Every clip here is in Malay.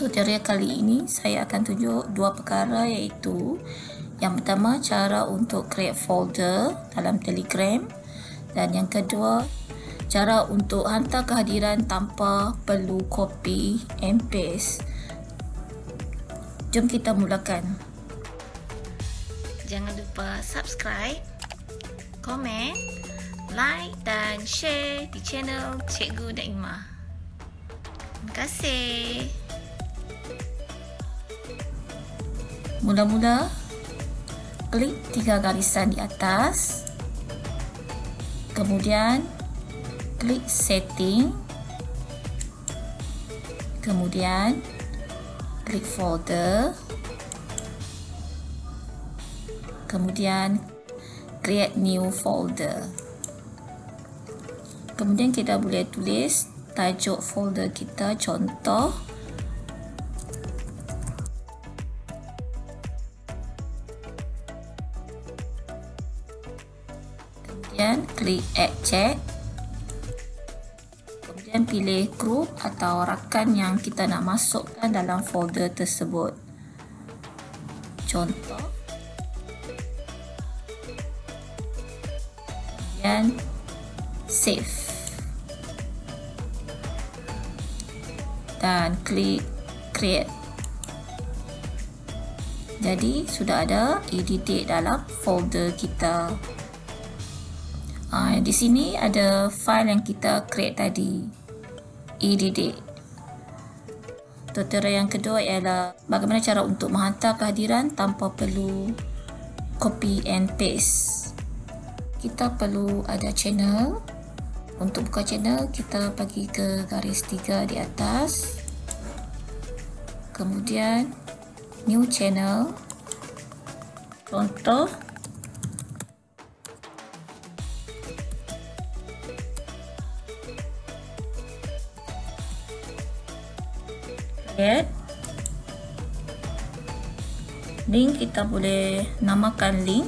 Tutorial kali ini saya akan tunjuk dua perkara iaitu yang pertama cara untuk create folder dalam Telegram dan yang kedua cara untuk hantar kehadiran tanpa perlu copy and paste. Jom kita mulakan. Jangan lupa subscribe, komen, like dan share di channel Cikgu Daimah. Terima kasih. Mula-mula klik tiga garisan di atas. Kemudian klik setting. Kemudian klik folder. Kemudian create new folder. Kemudian kita boleh tulis tajuk folder kita contoh Kemudian klik add chat Kemudian pilih group atau rakan yang kita nak masukkan dalam folder tersebut. Contoh. Kemudian save. Dan klik create. Jadi sudah ada edit dalam folder kita uh, di sini ada file yang kita create tadi. Edit tutorial yang kedua ialah bagaimana cara untuk menghantar kehadiran tanpa perlu copy and paste. Kita perlu ada channel. Untuk buka channel kita pergi ke garis tiga di atas. Kemudian new channel. Contoh create link kita boleh namakan link.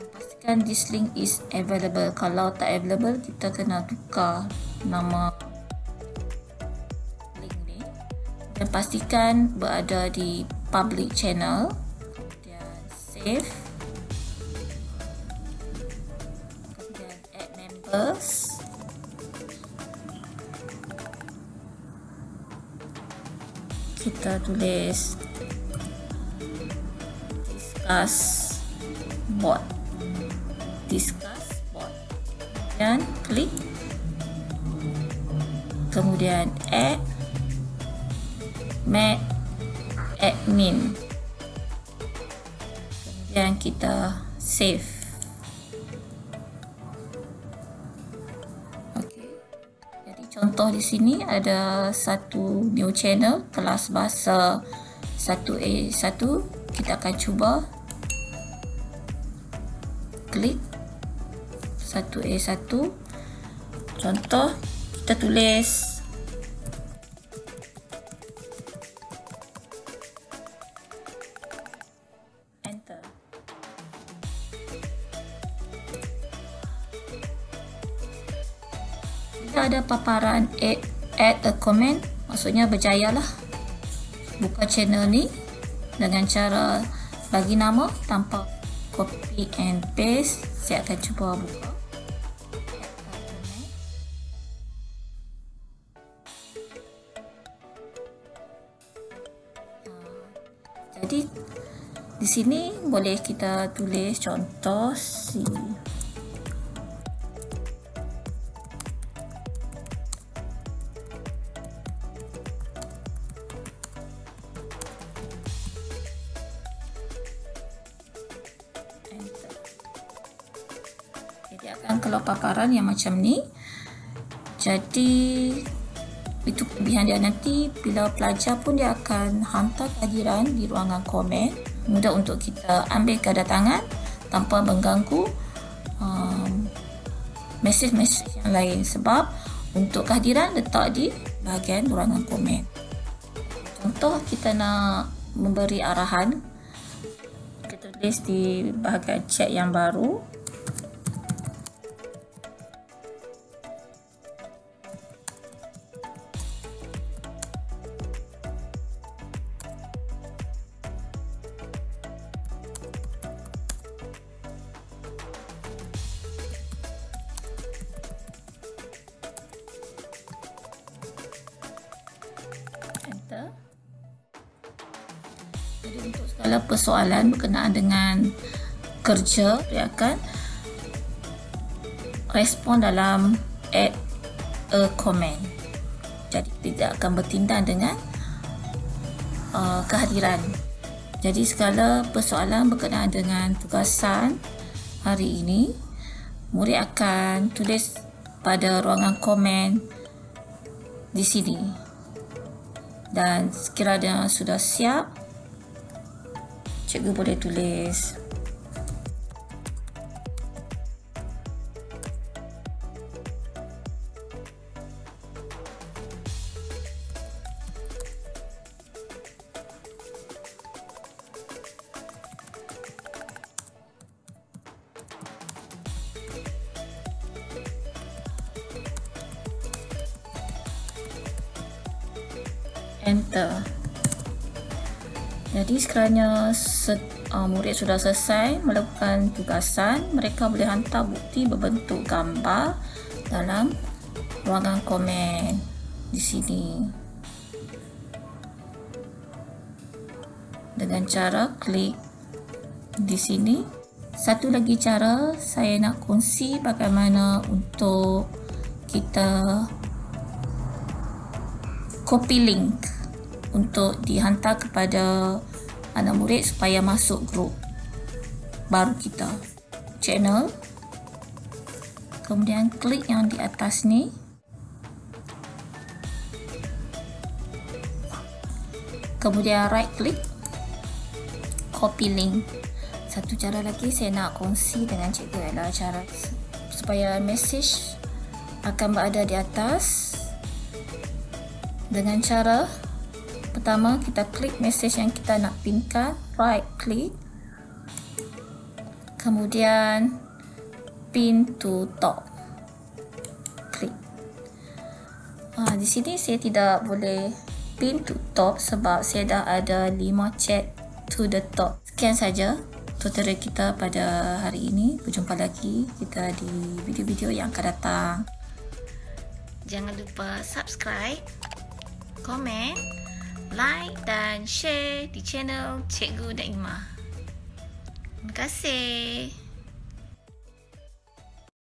Pastikan this link is available. Kalau tak available kita kena tukar nama dan pastikan berada di public channel. Kemudian save kemudian add members. Kita tulis discuss bot discuss bot kemudian klik. Kemudian add make admin kemudian kita save. Okay. jadi contoh di sini ada satu new channel kelas bahasa 1A1 kita akan cuba klik 1A1 contoh kita tulis bila ada paparan add, add a comment maksudnya berjaya lah buka channel ni dengan cara bagi nama tanpa copy and paste. Saya akan cuba buka. Jadi di sini boleh kita tulis contoh si Jadi akan keluar paparan yang macam ni. Jadi itu kelebihan dia nanti bila pelajar pun dia akan hantar kehadiran di ruangan komen. Mudah untuk kita ambil kedatangan tanpa mengganggu um, mesej-mesej yang lain sebab untuk kehadiran letak di bahagian ruangan komen. Contoh kita nak memberi arahan tulis di bahagian chat yang baru segala persoalan berkenaan dengan kerja, dia akan respon dalam add a comment. Jadi tidak akan bertindak dengan uh, kehadiran. Jadi segala persoalan berkenaan dengan tugasan hari ini, murid akan tulis pada ruangan komen di sini dan sekiranya sudah siap cikgu boleh tulis. Enter jadi sekiranya se, uh, murid sudah selesai melakukan tugasan mereka boleh hantar bukti berbentuk gambar dalam ruangan komen di sini. Dengan cara klik di sini. Satu lagi cara saya nak kongsi bagaimana untuk kita copy link untuk dihantar kepada anak murid supaya masuk grup baru kita. Channel. Kemudian klik yang di atas ni. Kemudian right click. Copy link. Satu cara lagi saya nak kongsi dengan cikgu adalah cara supaya message akan berada di atas dengan cara pertama kita klik message yang kita nak pinkan right click. Kemudian pin to top klik. Ha, di sini saya tidak boleh pin to top sebab saya dah ada 5 chat to the top sekian saja tutorial kita pada hari ini. Berjumpa lagi kita di video-video yang akan datang. Jangan lupa subscribe komen, like dan share di channel Cikgu Naimah. Terima kasih.